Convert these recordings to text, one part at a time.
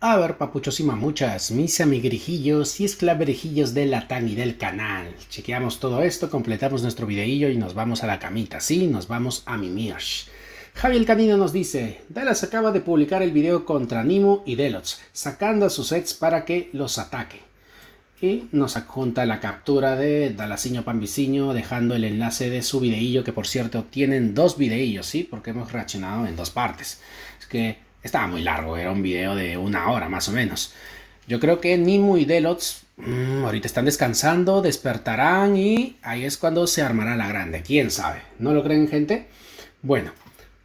A ver, papuchos y mamuchas, mis amigrijillos y esclaverijillos del Latán y del canal. Chequeamos todo esto, completamos nuestro videillo y nos vamos a la camita, sí, nos vamos a Mimiosh. Javier Canino nos dice, Dallas acaba de publicar el video contra Nimo y Delots, sacando a sus ex para que los ataque. Y nos adjunta la captura de Dalasiño Pambiciño, dejando el enlace de su videillo, que por cierto tienen dos videillos, ¿sí? Porque hemos reaccionado en dos partes. Es que estaba muy largo, era un video de una hora más o menos. Yo creo que Nimo y Delots mm, ahorita están descansando, despertarán y ahí es cuando se armará la grande. ¿Quién sabe? ¿No lo creen, gente? Bueno,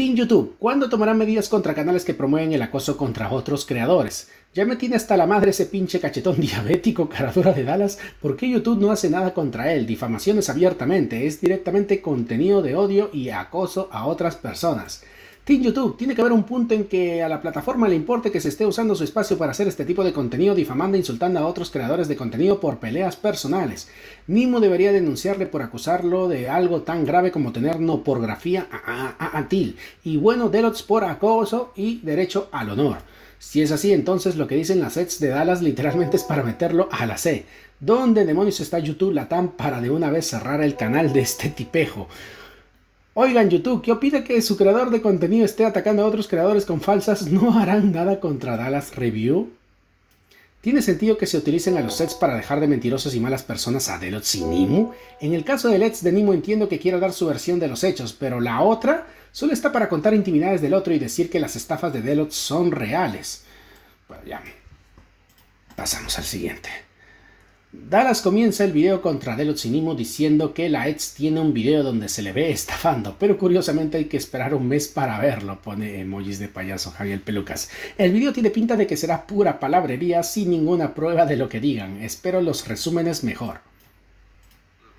Team YouTube, ¿cuándo tomarán medidas contra canales que promueven el acoso contra otros creadores? Ya me tiene hasta la madre ese pinche cachetón diabético caradura de Dallas. ¿Por qué YouTube no hace nada contra él? Difamaciones abiertamente, es directamente contenido de odio y acoso a otras personas. Team YouTube, tiene que haber un punto en que a la plataforma le importe que se esté usando su espacio para hacer este tipo de contenido difamando e insultando a otros creadores de contenido por peleas personales. Nimo debería denunciarle por acusarlo de algo tan grave como tener no pornografía a, Til. Y bueno, Delots por acoso y derecho al honor. Si es así, entonces lo que dicen las sets de Dallas literalmente es para meterlo a la C. ¿Dónde demonios está YouTube Latam para de una vez cerrar el canal de este tipejo? Oigan, YouTube, ¿qué opina que su creador de contenido esté atacando a otros creadores con falsas? ¿No harán nada contra Dallas Review? ¿Tiene sentido que se utilicen a los sets para dejar de mentirosos y malas personas a Delots y Nimo? En el caso de Let's de Nimo entiendo que quiera dar su versión de los hechos, pero la otra solo está para contar intimidades del otro y decir que las estafas de Delots son reales. Bueno, ya. Pasamos al siguiente. Dallas comienza el video contra Nimo diciendo que la ex tiene un video donde se le ve estafando, pero curiosamente hay que esperar un mes para verlo, pone emojis de payaso Javier Pelucas. El video tiene pinta de que será pura palabrería sin ninguna prueba de lo que digan, espero los resúmenes mejor.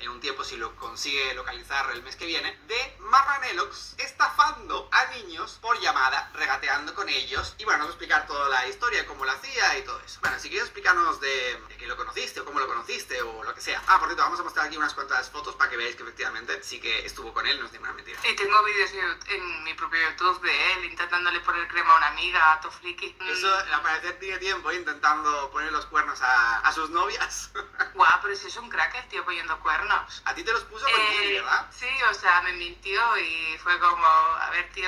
En un tiempo si lo consigue localizar el mes que viene, de Marranelox estafando a niños por llamada, regateando con ellos. Y bueno, nos explicar toda la historia, cómo lo hacía y todo eso. Bueno, si quieres explicarnos de, que lo conociste o cómo lo conociste o lo que sea. Ah, por cierto, vamos a mostrar aquí unas cuantas fotos para que veáis que efectivamente sí que estuvo con él, no es ninguna mentira. Y tengo vídeos en mi propio YouTube de él intentándole poner crema a una amiga, a Tofriki. Eso, al parecer, tiene tiempo intentando poner los cuernos a, a sus novias. Guau, pero si es un crack el tío poniendo cuernos. A ti te los puso con eh, ¿verdad? Sí, o sea, me mintió y fue como, a ver, tío,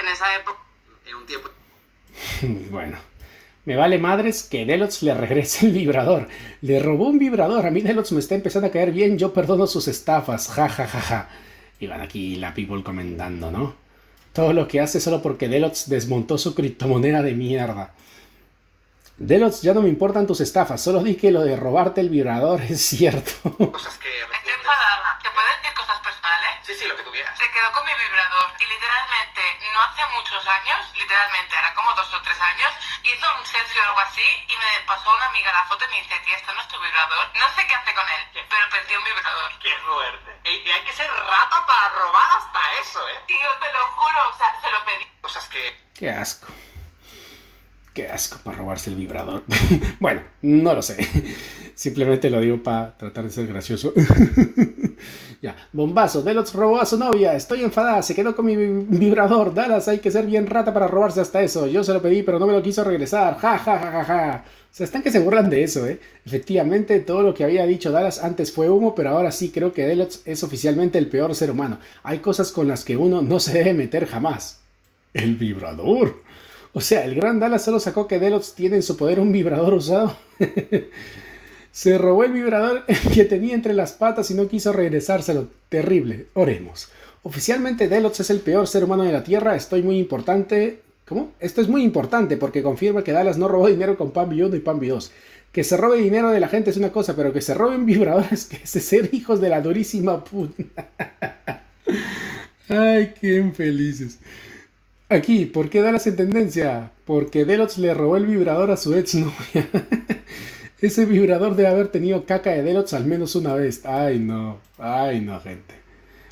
en esa época... En un tiempo... bueno. Me vale madres que Delots le regrese el vibrador. Le robó un vibrador. A mí Delots me está empezando a caer bien. Yo perdono sus estafas. Ja, ja, ja, ja. Y van aquí la people comentando, ¿no? Todo lo que hace solo porque Delots desmontó su criptomoneda de mierda. Delots, ya no me importan tus estafas, solo di que lo de robarte el vibrador es cierto. Cosas que... Estoy enfadada. ¿Te puedes decir cosas personales? Sí, sí, lo que tú quieras. Se quedó con mi vibrador y literalmente, no hace muchos años, literalmente, era como dos o tres años, hizo un selfie o algo así y me pasó una amiga la foto y me dice, tía, esto no es tu vibrador. No sé qué hace con él, pero perdió un vibrador. Qué fuerte. Y, hay que ser rata para robar hasta eso, ¿eh? Tío, te lo juro, o sea, se lo pedí. Cosas que... Qué asco. Qué asco para robarse el vibrador. bueno, no lo sé. Simplemente lo digo para tratar de ser gracioso. ya, bombazo. Delots robó a su novia. Estoy enfadada. Se quedó con mi vibrador. Dallas, hay que ser bien rata para robarse hasta eso. Yo se lo pedí, pero no me lo quiso regresar. Ja, ja, ja, ja, ja. O sea, están que se burlan de eso, ¿eh? Efectivamente, todo lo que había dicho Dallas antes fue humo, pero ahora sí creo que Delots es oficialmente el peor ser humano. Hay cosas con las que uno no se debe meter jamás. El vibrador. O sea, el gran Dallas solo sacó que Delos tiene en su poder un vibrador usado. Se robó el vibrador que tenía entre las patas y no quiso regresárselo. Terrible. Oremos. Oficialmente Delos es el peor ser humano de la Tierra. Estoy muy importante. ¿Cómo? Esto es muy importante porque confirma que Dallas no robó dinero con Pambi 1 y Pambi 2. Que se robe dinero de la gente es una cosa, pero que se roben vibradores que es ser hijos de la durísima puta. Ay, qué infelices. Aquí, ¿por qué Dallas en tendencia? Porque Delots le robó el vibrador a su exnovia. Ese vibrador debe haber tenido caca de Delots al menos una vez. Ay, no. Ay, no, gente.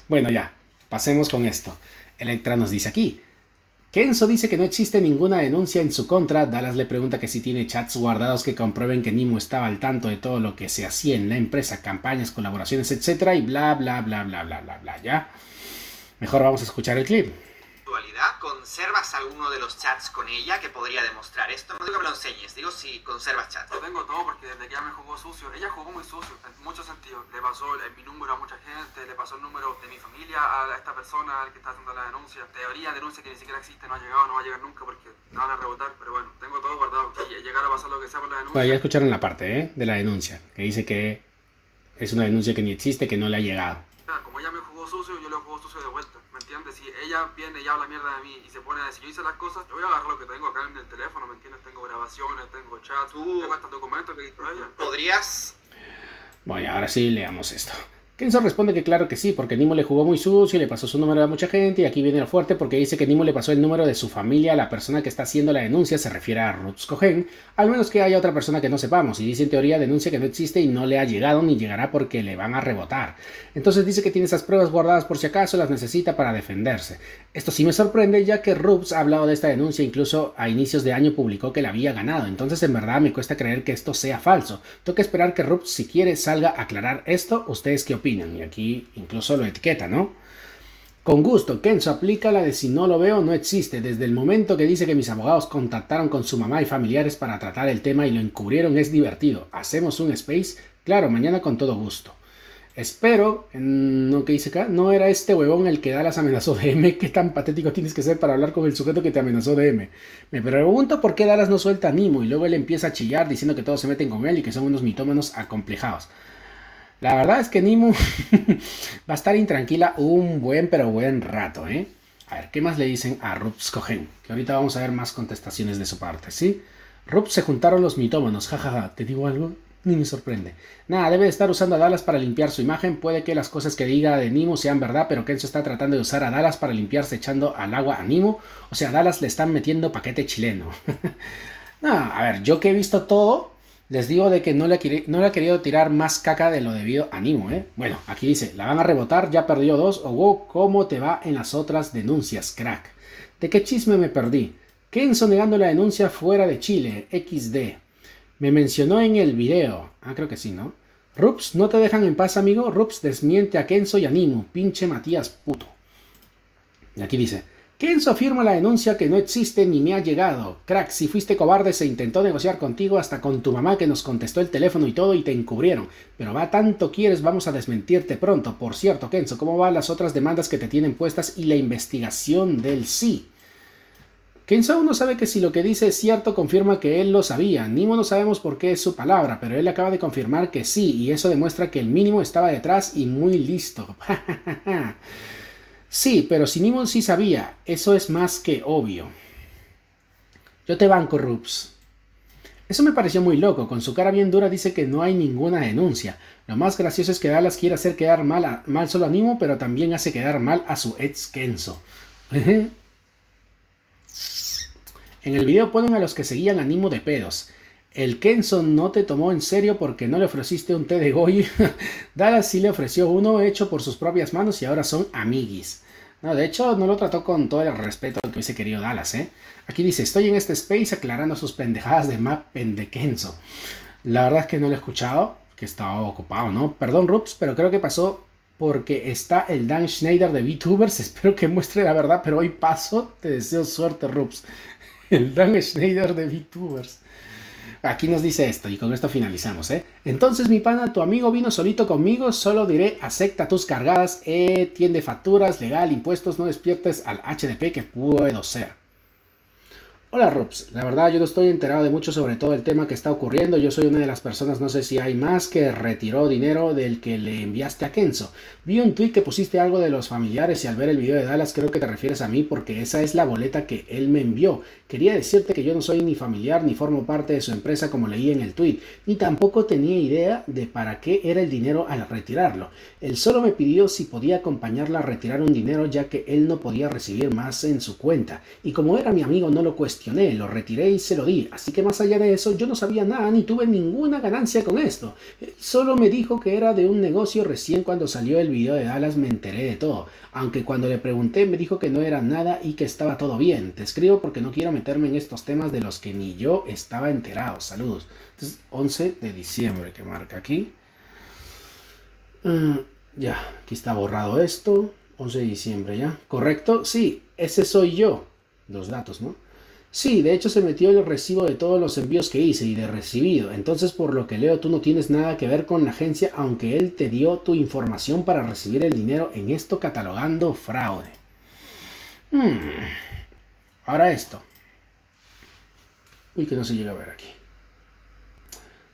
Bueno, ya. Pasemos con esto. Electra nos dice aquí. Kenzo dice que no existe ninguna denuncia en su contra. Dallas le pregunta que si tiene chats guardados que comprueben que Nimo estaba al tanto de todo lo que se hacía en la empresa, campañas, colaboraciones, etc. Y bla, bla, bla, bla, bla, bla, bla, ¿ya? Mejor vamos a escuchar el clip ¿Conservas alguno de los chats con ella que podría demostrar esto? No digo que me lo enseñes, digo si conservas chats. Lo tengo todo porque desde que ella me jugó sucio, ella jugó muy sucio en muchos sentidos. Le pasó mi número a mucha gente, le pasó el número de mi familia a esta persona al que está haciendo la denuncia. Teoría, denuncia que ni siquiera existe, no ha llegado, no va a llegar nunca porque no van a rebotar, pero bueno, tengo todo guardado. Si llegara a pasar lo que sea por la denuncia. Bueno, ya escucharon la parte ¿eh? de la denuncia, que dice que es una denuncia que ni existe, que no le ha llegado. Como ella me jugó sucio, yo le juego sucio de vuelta, ¿me entiendes? Si ella viene y habla mierda de mí y se pone a decir, yo hice las cosas, yo voy a agarrar lo que tengo acá en el teléfono, ¿me entiendes? Tengo grabaciones, tengo chats, tengo hasta documentos que hizo ella. ¿Podrías bueno, ahora sí leamos esto. Kenzo responde que claro que sí, porque Nimo le jugó muy sucio y le pasó su número a mucha gente. Y aquí viene lo fuerte porque dice que Nimo le pasó el número de su familia a la persona que está haciendo la denuncia. Se refiere a Rups Cohen. Al menos que haya otra persona que no sepamos. Y dice en teoría denuncia que no existe y no le ha llegado ni llegará porque le van a rebotar. Entonces dice que tiene esas pruebas guardadas por si acaso las necesita para defenderse. Esto sí me sorprende ya que Rups ha hablado de esta denuncia. Incluso a inicios de año publicó que la había ganado. Entonces en verdad me cuesta creer que esto sea falso. Tengo que esperar que Rups si quiere salga a aclarar esto. ¿Ustedes qué opinan? Y aquí incluso lo etiqueta, ¿no? Con gusto, Kenzo aplica la de si no lo veo no existe. Desde el momento que dice que mis abogados contactaron con su mamá y familiares para tratar el tema y lo encubrieron es divertido. Hacemos un space, claro, mañana con todo gusto. Espero, no que dice acá, no era este huevón el que Dallas amenazó de M. ¿Qué tan patético tienes que ser para hablar con el sujeto que te amenazó de M? Me pregunto por qué Dallas no suelta a Nimo y luego él empieza a chillar diciendo que todos se meten con él y que son unos mitómanos acomplejados. La verdad es que Nimu va a estar intranquila un buen pero buen rato, ¿eh? A ver, ¿qué más le dicen a Rups Cohen? Que ahorita vamos a ver más contestaciones de su parte, ¿sí? Se juntaron los mitómanos, jajaja, ¿te digo algo? Ni me sorprende. Nada, debe de estar usando a Dallas para limpiar su imagen. Puede que las cosas que diga de Nimo sean verdad, pero Kenzo está tratando de usar a Dallas para limpiarse echando al agua a Nimo. O sea, a Dallas le están metiendo paquete chileno. no, a ver, yo que he visto todo, les digo de que no le, no le ha querido tirar más caca de lo debido a Nimo, ¿eh? Bueno, aquí dice, la van a rebotar, ya perdió dos, o wow, ¿cómo te va en las otras denuncias, crack? ¿De qué chisme me perdí? Kenzo negando la denuncia fuera de Chile, XD. Me mencionó en el video. Ah, creo que sí, ¿no? Rups, ¿no te dejan en paz, amigo? Rups desmiente a Kenzo y a Nimo, pinche Matías puto. Y aquí dice, Kenzo afirma la denuncia que no existe ni me ha llegado. Crack, si fuiste cobarde se intentó negociar contigo hasta con tu mamá que nos contestó el teléfono y todo y te encubrieron. Pero va tanto quieres, vamos a desmentirte pronto. Por cierto, Kenzo, ¿cómo van las otras demandas que te tienen puestas y la investigación del sí? Kenzo no sabe que si lo que dice es cierto, confirma que él lo sabía. Nimo no sabemos por qué es su palabra, pero él acaba de confirmar que sí, y eso demuestra que el mínimo estaba detrás y muy listo. Sí, pero si sí sabía, eso es más que obvio. Yo te banco, Rups. Eso me pareció muy loco. Con su cara bien dura dice que no hay ninguna denuncia. Lo más gracioso es que Dallas quiere hacer quedar mal, mal solo a Nimo, pero también hace quedar mal a su ex Kenzo. en el video ponen a los que seguían a Nimo de pedos. El Kenzo no te tomó en serio porque no le ofreciste un té de goy. Dallas sí le ofreció uno hecho por sus propias manos y ahora son amiguis. No, de hecho, no lo trató con todo el respeto que hubiese querido Dallas, ¿eh? Aquí dice, estoy en este space aclarando sus pendejadas de map pendequenzo. La verdad es que no lo he escuchado, que estaba ocupado, ¿no? Perdón, Rups, pero creo que pasó porque está el Dan Schneider de VTubers. Espero que muestre la verdad, pero hoy paso. Te deseo suerte, Rups. El Dan Schneider de VTubers. Aquí nos dice esto y con esto finalizamos, ¿eh? Entonces, mi pana, tu amigo vino solito conmigo, solo diré, acepta tus cargadas, eh, tiende facturas, legal, impuestos, no despiertes al HDP que puedo ser. Hola Rups, la verdad yo no estoy enterado de mucho sobre todo el tema que está ocurriendo. Yo soy una de las personas, no sé si hay más, que retiró dinero del que le enviaste a Kenzo. Vi un tweet que pusiste algo de los familiares y al ver el video de Dallas creo que te refieres a mí porque esa es la boleta que él me envió. Quería decirte que yo no soy ni familiar ni formo parte de su empresa como leí en el tweet, ni tampoco tenía idea de para qué era el dinero al retirarlo. Él solo me pidió si podía acompañarla a retirar un dinero ya que él no podía recibir más en su cuenta. Y como era mi amigo no lo cuestioné lo retiré y se lo di. Así que más allá de eso, yo no sabía nada ni tuve ninguna ganancia con esto. solo me dijo que era de un negocio recién cuando salió el video de Dallas me enteré de todo. Aunque cuando le pregunté me dijo que no era nada y que estaba todo bien. Te escribo porque no quiero meterme en estos temas de los que ni yo estaba enterado. Saludos. Entonces, 11 de diciembre que marca aquí. Ah, ya, aquí está borrado esto. 11 de diciembre, ¿ya? ¿Correcto? Sí, ese soy yo. Los datos, ¿no? Sí, de hecho se metió el recibo de todos los envíos que hice y de recibido. Entonces, por lo que leo, tú no tienes nada que ver con la agencia, aunque él te dio tu información para recibir el dinero en esto catalogando fraude. Hmm. Ahora esto. Uy, que no se llega a ver aquí.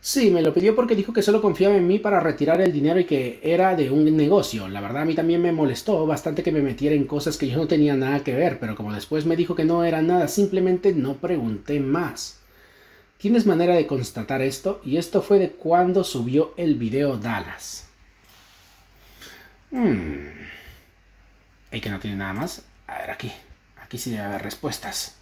Sí, me lo pidió porque dijo que solo confiaba en mí para retirar el dinero y que era de un negocio. La verdad a mí también me molestó bastante que me metiera en cosas que yo no tenía nada que ver, pero como después me dijo que no era nada, simplemente no pregunté más. ¿Tienes manera de constatar esto? Y esto fue de cuando subió el video Dallas. Hmm. ¿Y que no tiene nada más? A ver aquí. Aquí sí debe haber respuestas.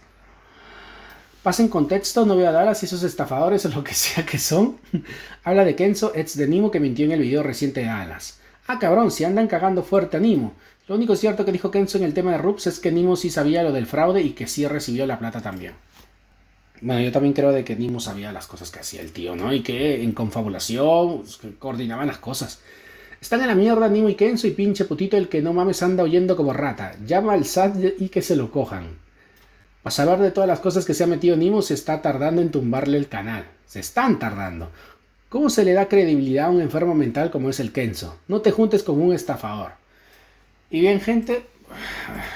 Pasa en contexto, no veo a Dallas y esos estafadores o lo que sea que son. Habla de Kenzo, ex de Nimo que mintió en el video reciente de Dallas. Ah, cabrón, si andan cagando fuerte a Nimo. Lo único cierto que dijo Kenzo en el tema de Rups es que Nimo sí sabía lo del fraude y que sí recibió la plata también. Bueno, yo también creo de que Nimo sabía las cosas que hacía el tío, ¿no? Y que en confabulación pues, coordinaban las cosas. Están en la mierda Nimo y Kenzo y pinche putito el que no mames anda oyendo como rata. Llama al SAT y que se lo cojan. Para saber de todas las cosas que se ha metido Nimo, se está tardando en tumbarle el canal. Se están tardando. ¿Cómo se le da credibilidad a un enfermo mental como es el Kenzo? No te juntes con un estafador. Y bien, gente,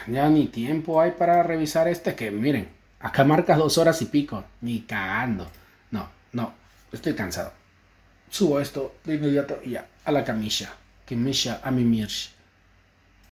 ya ni tiempo hay para revisar este que, miren, acá marca dos horas y pico. Ni cagando. No, no, estoy cansado. Subo esto de inmediato y ya, a la camilla. Camilla a mi mirch.